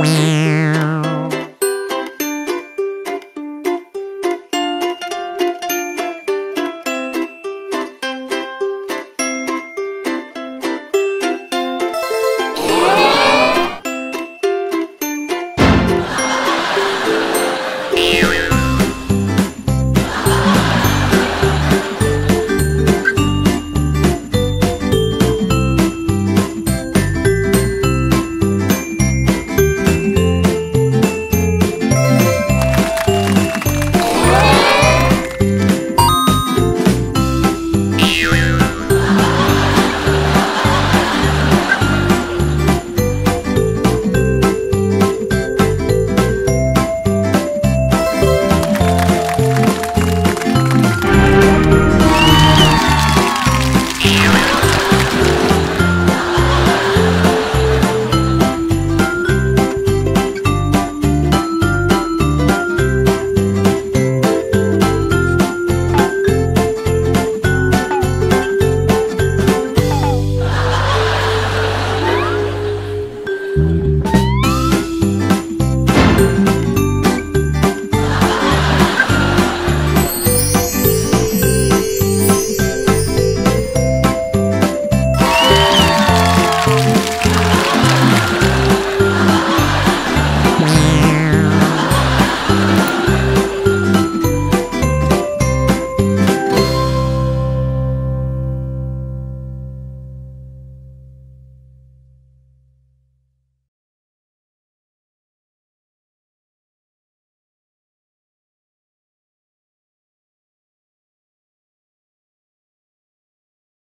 Wow.